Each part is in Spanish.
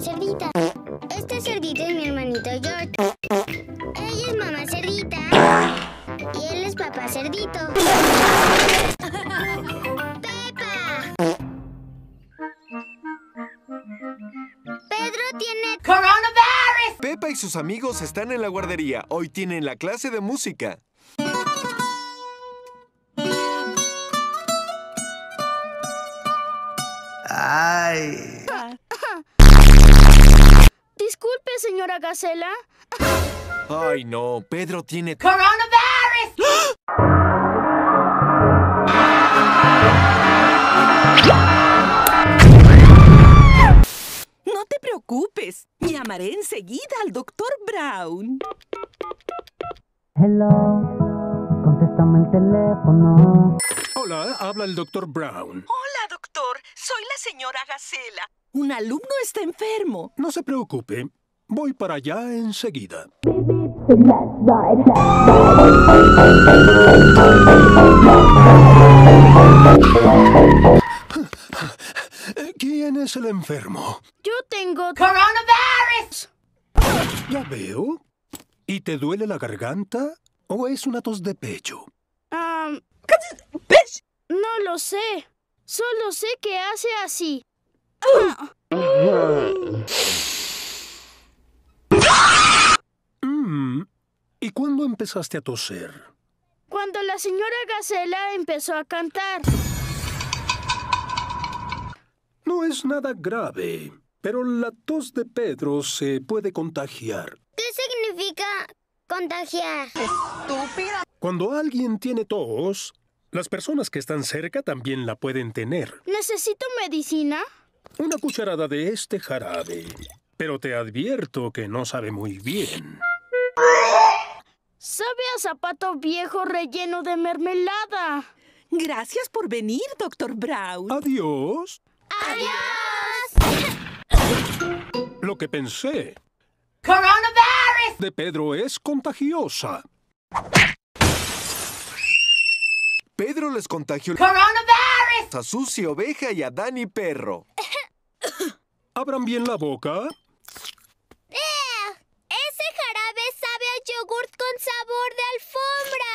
mamá cerdita. Este cerdito es mi hermanito George. Ella es mamá cerdita. Y él es papá cerdito. ¡Pepa! Pedro tiene... Coronavirus! Pepa y sus amigos están en la guardería. Hoy tienen la clase de música. Ay. Señora Gacela. Ay, no. Pedro tiene... Coronavirus! No te preocupes. Llamaré enseguida al doctor Brown. Hello, contéstame el teléfono. Hola, habla el doctor Brown. Hola, doctor. Soy la señora Gacela. Un alumno está enfermo. No se preocupe. Voy para allá enseguida. ¿Quién es el enfermo? Yo tengo... Coronavirus! Ya veo. ¿Y te duele la garganta o es una tos de pecho? am, no lo sé. Solo sé que hace así. ¿Y cuándo empezaste a toser? Cuando la señora Gacela empezó a cantar. No es nada grave, pero la tos de Pedro se puede contagiar. ¿Qué significa contagiar? Cuando alguien tiene tos, las personas que están cerca también la pueden tener. ¿Necesito medicina? Una cucharada de este jarabe. Pero te advierto que no sabe muy bien. Sabe a zapato viejo relleno de mermelada. Gracias por venir, doctor Brown. Adiós. ¡Adiós! Lo que pensé Coronavirus! de Pedro es contagiosa. Pedro les contagió Coronavirus! a Susi Oveja y a Dani Perro. Abran bien la boca. Ese jarabe sabe a yogurt con sabor de alfombra.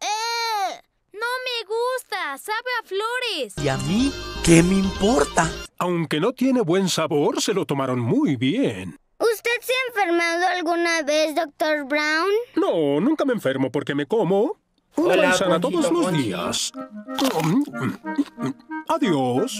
¡Eh! No me gusta. Sabe a flores. ¿Y a mí qué me importa? Aunque no tiene buen sabor, se lo tomaron muy bien. ¿Usted se ha enfermado alguna vez, doctor Brown? No, nunca me enfermo porque me como una Hola, manzana todos los días. Adiós.